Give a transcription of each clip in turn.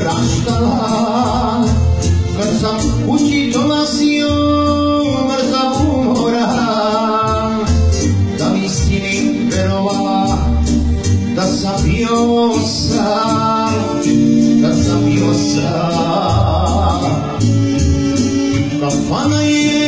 praštala Kad sam kući dolazio mrzav umora. Da mi istini verovala Da sam bio sam. Kad sam bio sam. Kafana je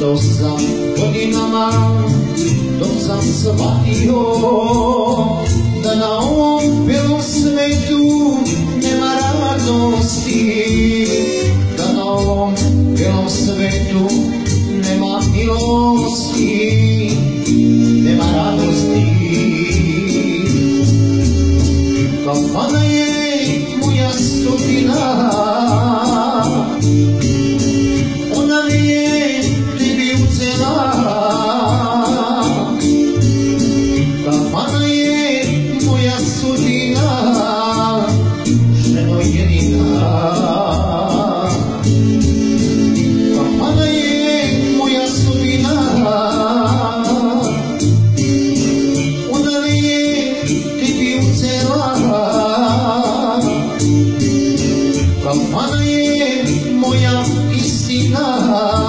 To sam godinama, to sam shvatio Da na ovom belom svetu nema radosti Da na ovom belom svetu testemunha ensinar.